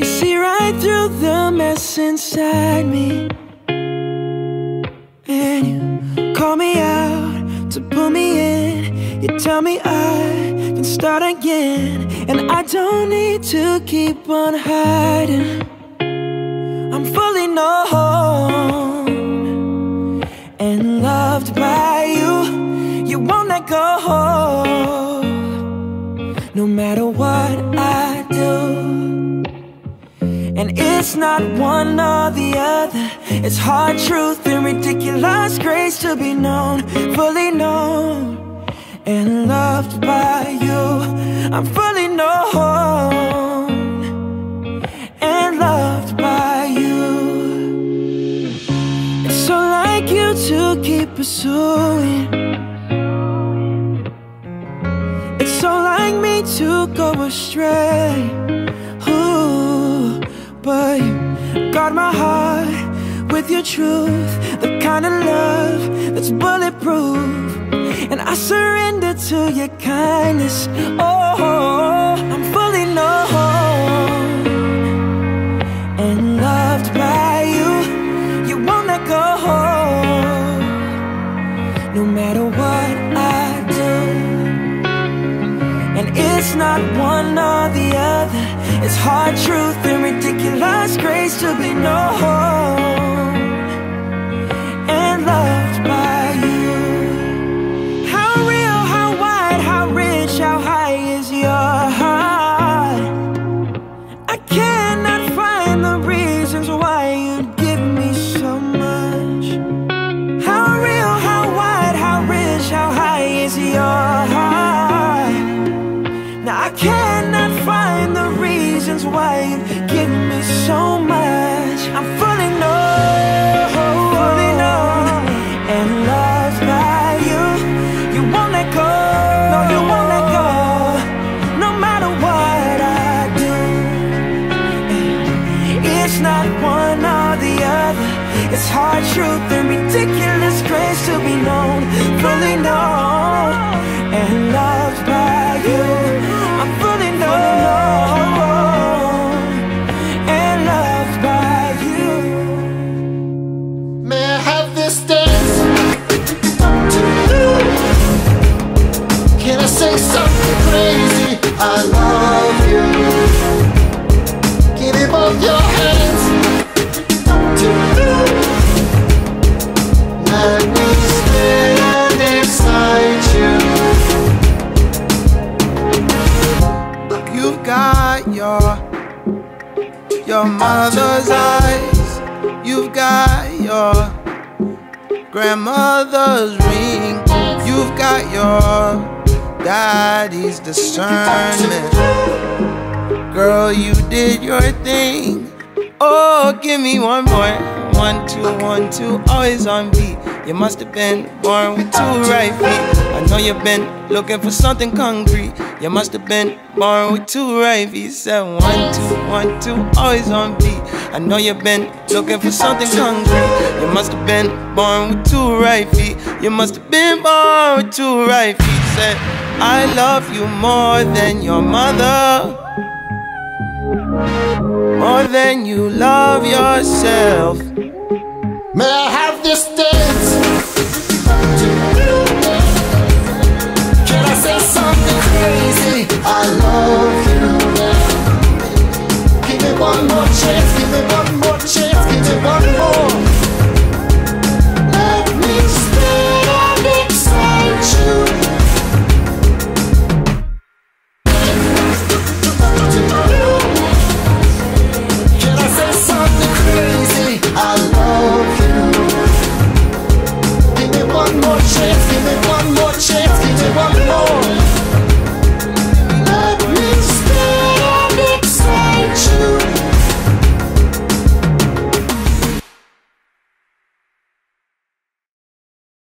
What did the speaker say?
You see right through the mess inside me. And you call me out to pull me in. You tell me I can start again. And I don't need to keep on hiding. I'm fully known and loved by you. You won't let go, no matter what I do. And it's not one or the other. It's hard truth and ridiculous grace to be known, fully known and loved by you. I'm fully known and loved by you. It's so like you to keep pursuing. It's so like me to go astray. But you guard my heart with your truth, the kind of love that's bulletproof. And I surrender to your kindness. Oh, I'm fully known and loved by you. You won't let go, no matter what it's not one or the other. It's hard truth and ridiculous grace to be known so much. I'm fully known, fully known, and loved by you. You won't let go, no, you won't let go, no matter what I do. It's not one or the other. It's hard truth and ridiculous grace to be known, your your mother's eyes. You've got your grandmother's ring. You've got your daddy's discernment. Girl, you did your thing. Oh, give me one more. One, two, one, two, always on beat. You must have been born with two right feet. I know you've been looking for something concrete. You must have been born with two right feet. Said one, two, one, two, always on beat. I know you've been looking for something concrete. You must have been born with two right feet. You must have been born with two right feet. Said, I love you more than your mother. More than you love yourself. May I have this dance one more chance, give it one